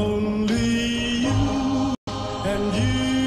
only you and you.